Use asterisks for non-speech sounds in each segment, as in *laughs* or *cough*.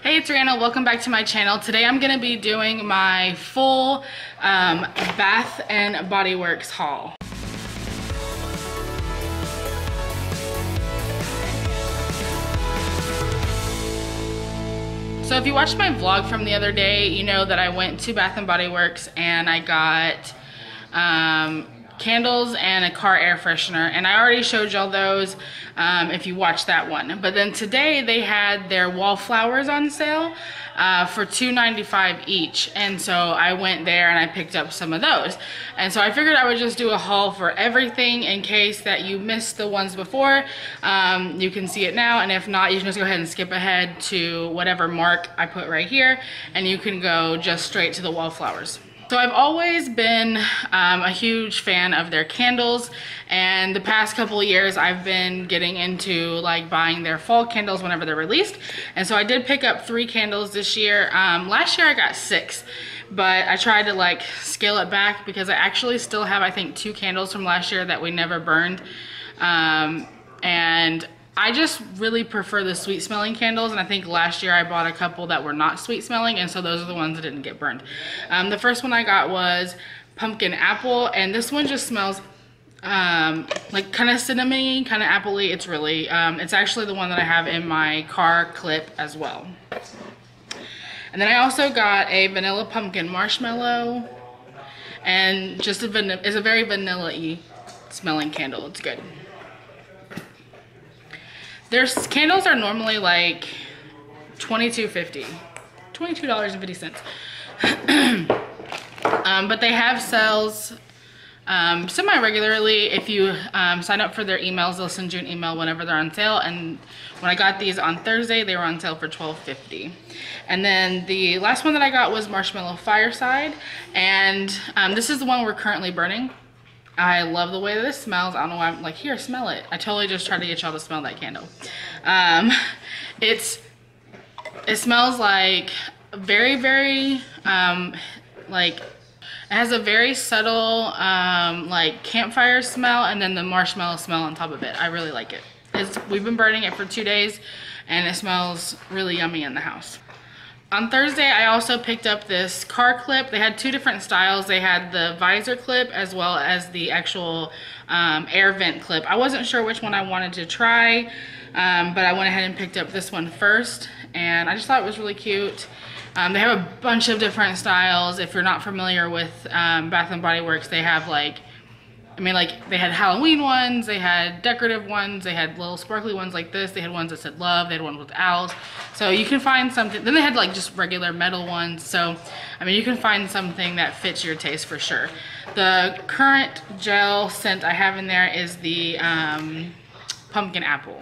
Hey, it's Rhianna. Welcome back to my channel. Today I'm going to be doing my full um, Bath and Body Works haul. So if you watched my vlog from the other day, you know that I went to Bath and Body Works and I got um, candles and a car air freshener. And I already showed y'all those um, if you watched that one. But then today they had their wallflowers on sale uh, for $2.95 each. And so I went there and I picked up some of those. And so I figured I would just do a haul for everything in case that you missed the ones before. Um, you can see it now. And if not you can just go ahead and skip ahead to whatever mark I put right here. And you can go just straight to the wallflowers so I've always been um, a huge fan of their candles and the past couple of years I've been getting into like buying their fall candles whenever they're released. And so I did pick up three candles this year. Um, last year I got six but I tried to like scale it back because I actually still have I think two candles from last year that we never burned. Um, and I just really prefer the sweet smelling candles and I think last year I bought a couple that were not sweet smelling and so those are the ones that didn't get burned. Um, the first one I got was pumpkin apple and this one just smells um, like kind of cinnamony, kind of appley. It's really, um, it's actually the one that I have in my car clip as well. And then I also got a vanilla pumpkin marshmallow and just a, vanilla, it's a very vanilla-y smelling candle. It's good. Their candles are normally like $22.50. $22.50. *clears throat* um, but they have sales um, semi-regularly. If you um, sign up for their emails, they'll send you an email whenever they're on sale. And when I got these on Thursday, they were on sale for $12.50. And then the last one that I got was Marshmallow Fireside. And um, this is the one we're currently burning. I love the way this smells. I don't know why I'm like, here, smell it. I totally just tried to get y'all to smell that candle. Um, it's, it smells like very, very, um, like, it has a very subtle, um, like campfire smell and then the marshmallow smell on top of it. I really like it. It's, we've been burning it for two days and it smells really yummy in the house. On Thursday, I also picked up this car clip. They had two different styles. They had the visor clip as well as the actual um, air vent clip. I wasn't sure which one I wanted to try, um, but I went ahead and picked up this one first, and I just thought it was really cute. Um, they have a bunch of different styles. If you're not familiar with um, Bath & Body Works, they have like I mean, like, they had Halloween ones, they had decorative ones, they had little sparkly ones like this, they had ones that said love, they had ones with owls. So you can find something, then they had like just regular metal ones. So, I mean, you can find something that fits your taste for sure. The current gel scent I have in there is the um, pumpkin apple.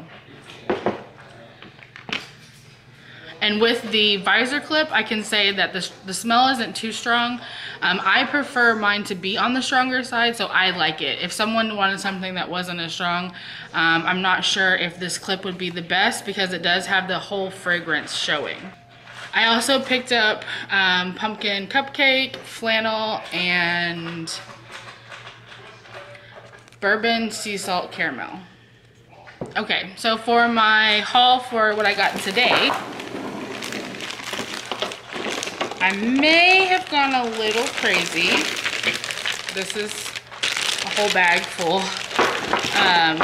And with the visor clip, I can say that the, the smell isn't too strong. Um, I prefer mine to be on the stronger side, so I like it. If someone wanted something that wasn't as strong, um, I'm not sure if this clip would be the best because it does have the whole fragrance showing. I also picked up um, pumpkin cupcake, flannel, and bourbon sea salt caramel. Okay, so for my haul for what I got today, I may have gone a little crazy. This is a whole bag full. Um,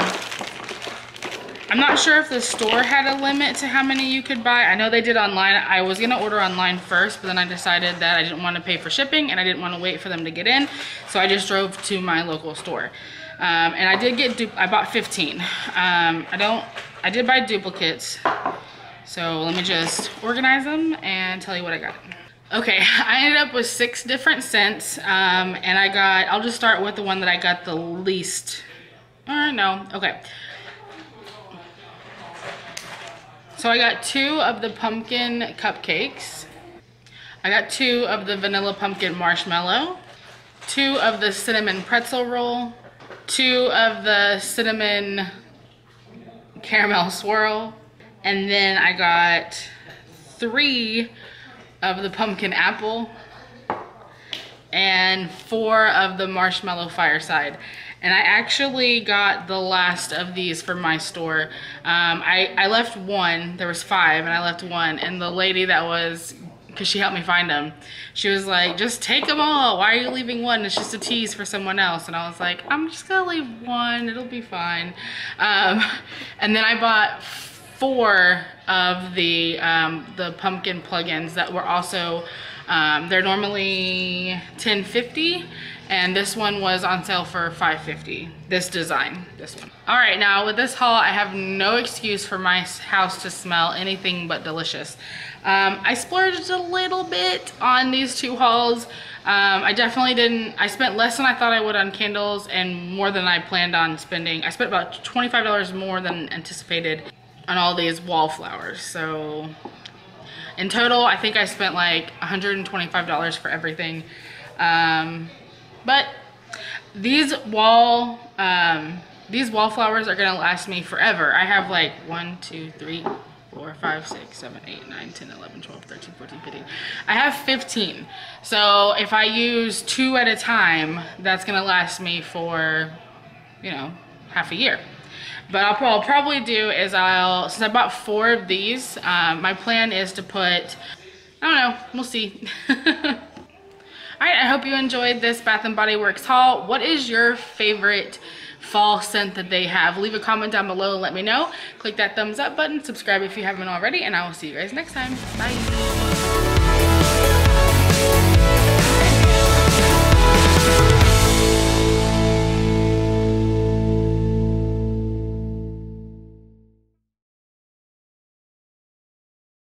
I'm not sure if the store had a limit to how many you could buy. I know they did online. I was gonna order online first, but then I decided that I didn't want to pay for shipping and I didn't want to wait for them to get in. So I just drove to my local store. Um, and I did get, I bought 15. Um, I don't, I did buy duplicates. So let me just organize them and tell you what I got. Okay, *laughs* I ended up with six different scents, um, and I got, I'll just start with the one that I got the least. Or no, okay. So I got two of the pumpkin cupcakes. I got two of the vanilla pumpkin marshmallow, two of the cinnamon pretzel roll, two of the cinnamon caramel *laughs* swirl, and then I got three of the pumpkin apple and four of the marshmallow fireside. And I actually got the last of these from my store. Um, I, I left one, there was five, and I left one. And the lady that was because she helped me find them. She was like, just take them all. Why are you leaving one? It's just a tease for someone else. And I was like, I'm just gonna leave one. It'll be fine. Um, *laughs* and then I bought four of the um, the pumpkin plugins that were also, um, they're normally 10.50 and this one was on sale for 5.50. This design, this one. All right, now with this haul, I have no excuse for my house to smell anything but delicious. Um, I splurged a little bit on these two hauls. Um, I definitely didn't, I spent less than I thought I would on candles and more than I planned on spending. I spent about $25 more than anticipated on all these wallflowers. So in total, I think I spent like $125 for everything. Um, but these wall, um, these wallflowers are gonna last me forever. I have like one, two, three, four, five, six, seven, eight, nine, 10, 11, 12, 13, 14, 15. I have 15. So if I use two at a time, that's gonna last me for, you know, half a year. But I'll, I'll probably do is I'll, since I bought four of these, um, my plan is to put, I don't know, we'll see. *laughs* All right, I hope you enjoyed this Bath & Body Works haul. What is your favorite fall scent that they have? Leave a comment down below and let me know. Click that thumbs up button, subscribe if you haven't already, and I will see you guys next time. Bye.